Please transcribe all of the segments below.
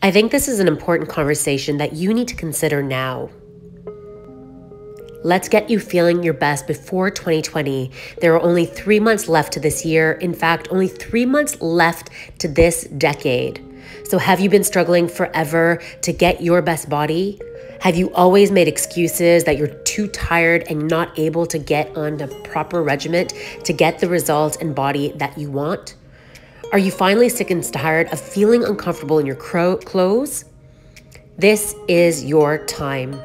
I think this is an important conversation that you need to consider now. Let's get you feeling your best before 2020. There are only three months left to this year. In fact, only three months left to this decade. So, have you been struggling forever to get your best body? Have you always made excuses that you're too tired and not able to get on the proper regiment to get the results and body that you want? Are you finally sick and tired of feeling uncomfortable in your clothes? This is your time.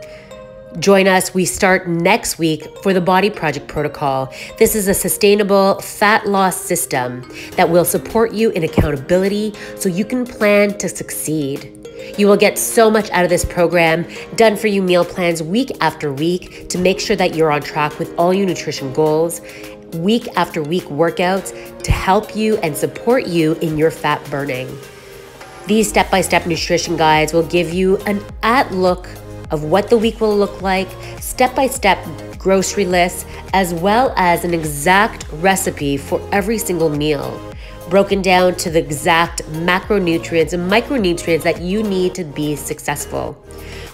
Join us. We start next week for the Body Project Protocol. This is a sustainable fat loss system that will support you in accountability so you can plan to succeed. You will get so much out of this program, done for you meal plans week after week to make sure that you're on track with all your nutrition goals week after week workouts to help you and support you in your fat burning. These step by step nutrition guides will give you an at look of what the week will look like, step by step grocery lists, as well as an exact recipe for every single meal, broken down to the exact macronutrients and micronutrients that you need to be successful.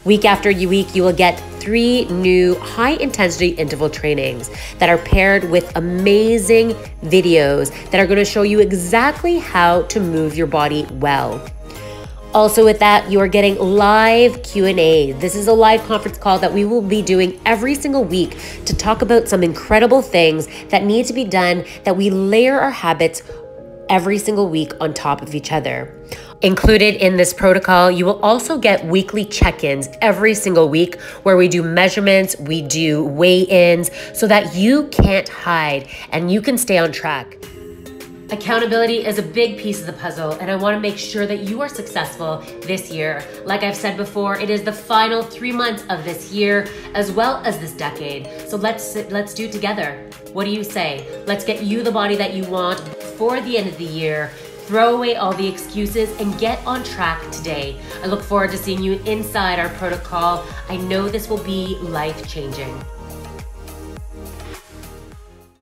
Week after week, you will get three new high intensity interval trainings that are paired with amazing videos that are going to show you exactly how to move your body well. Also with that, you are getting live Q&A. This is a live conference call that we will be doing every single week to talk about some incredible things that need to be done that we layer our habits every single week on top of each other. Included in this protocol, you will also get weekly check ins every single week where we do measurements, we do weigh ins, so that you can't hide and you can stay on track. Accountability is a big piece of the puzzle, and I want to make sure that you are successful this year. Like I've said before, it is the final three months of this year as well as this decade. So let's let's do it together. What do you say? Let's get you the body that you want for the end of the year Throw away all the excuses and get on track today. I look forward to seeing you inside our protocol. I know this will be life changing.